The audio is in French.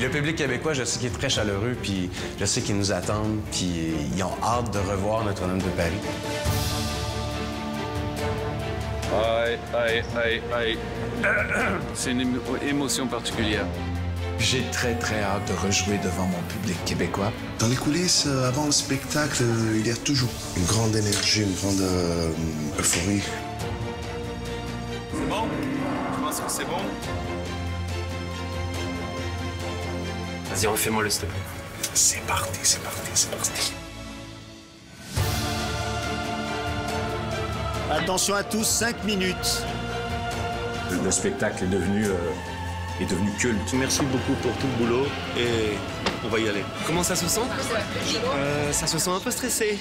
Le public québécois, je sais qu'il est très chaleureux, puis je sais qu'ils nous attendent, puis ils ont hâte de revoir Notre-Dame de Paris. Aïe, aïe, aïe, aïe. C'est une émo- émotion particulière. J'ai très très hâte de rejouer devant mon public québécois. Dans les coulisses, euh, avant le spectacle, euh, il y a toujours une grande énergie, une grande euh, euphorie. C'est bon? Je pense que c'est bon. Vas-y, refais-moi le stop. C'est parti, c'est parti, c'est parti. Attention à tous, 5 minutes. Le spectacle est devenu, euh, est devenu culte. Merci beaucoup pour tout le boulot et on va y aller. Comment ça se sent? Euh, ça se sent un peu stressé.